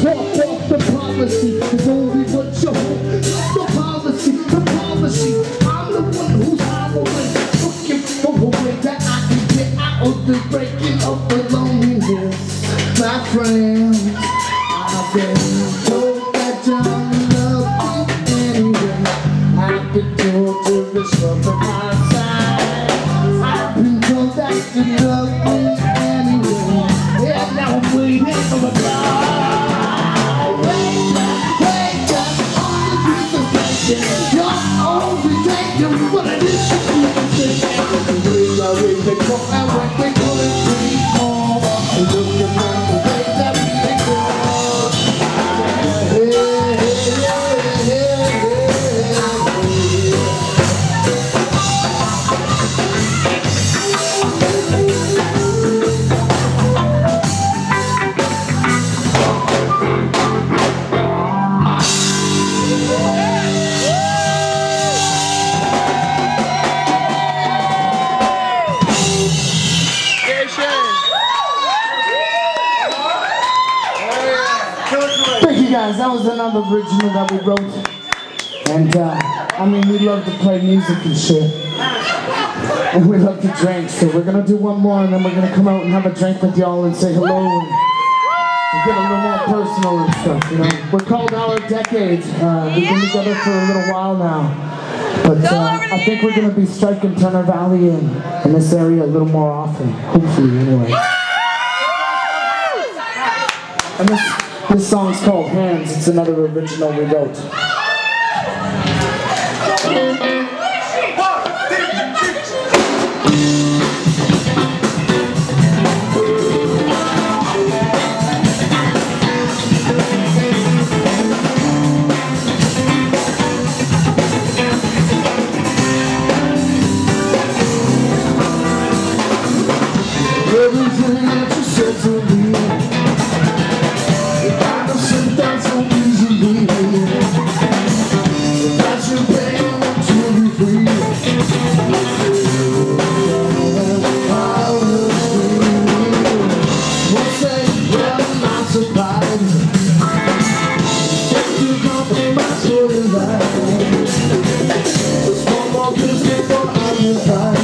Walk off the policy is only what you hope. The policy, the policy. I'm the one who's hollering, looking for a way that I can get out of the breaking of the loneliness. My friends, I've been told that you love me anyway. I've been told to restore from my side. I've been told that you love me anyway. And now I'm waiting for We are in the call and when we pull guys. That was another original that we wrote. And uh, I mean, we love to play music and shit. And we love to drink. So we're gonna do one more and then we're gonna come out and have a drink with y'all and say hello and, and get a little more personal and stuff, you know. We're called Hour Decade. Uh, we've been together for a little while now. But uh, I think we're gonna be striking Turner Valley in, in this area a little more often. Hopefully, anyway. And this, this song's called Hands. It's another original we wrote. Everything before I'm